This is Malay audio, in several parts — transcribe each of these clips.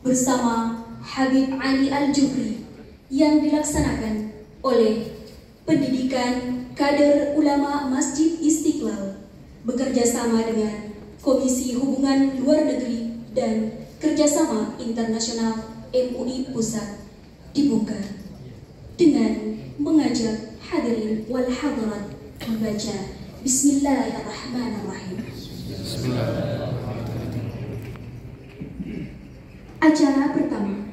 bersama Habib Ali Al-Jufri yang dilaksanakan oleh Pendidikan Kader Ulama Masjid Istiqlal bekerjasama dengan Komisi Hubungan Luar Negeri dan Kerjasama Internasional MUI Pusat dibuka dengan mengajak hadirin wal hadirat membaca Bismillahirrahmanirrahim. Acara pertama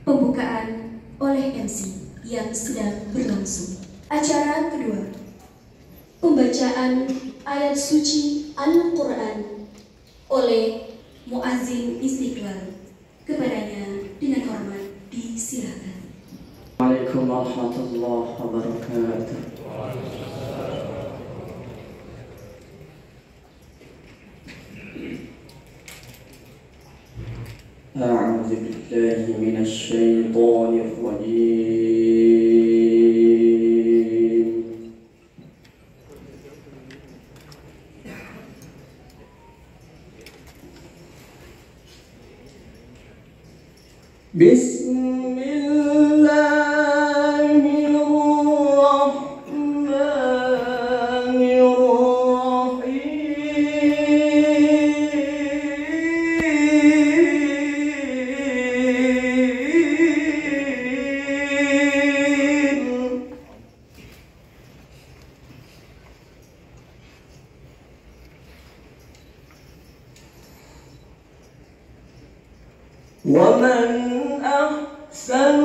pembukaan oleh MC yang sedang berlangsung. Acara kedua pembacaan ayat suci Al-Quran oleh Muazzin Istiqlal. Kepadanya dengan hormat disilakan. Waalaikumsalam warahmatullahi wabarakatuh. أعوذ بالله من الشيطان الرجيم بسم ومن أحسن